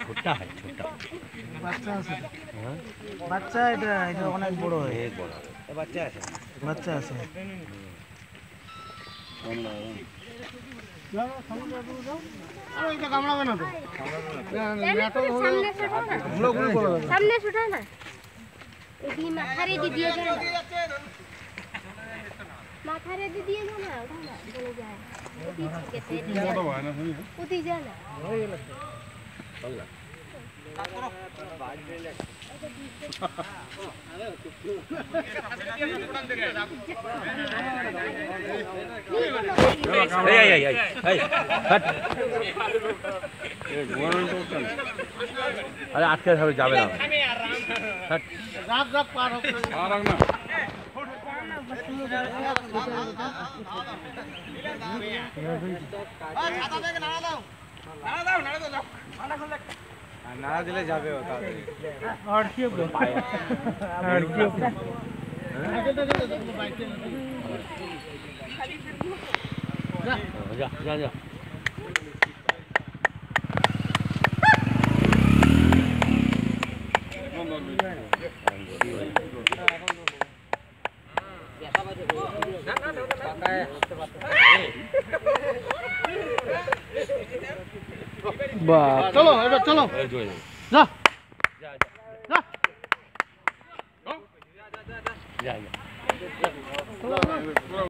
ছোটটা হয় ছোটটা বাচ্চা আছে বাচ্চা এটা এটা অনেক বড় হয়। বড় বাচ্চা আছে? বাচ্চা আছে। সামনে ছোটো না। এদিকে মাথারে দিয়ে আরে আটকে যাবে যাবে না হাট নাড়া দিলে যাবে হবে যা যা যা চলো এবার চলো এই যে, এই যে। যা যা যা যা যা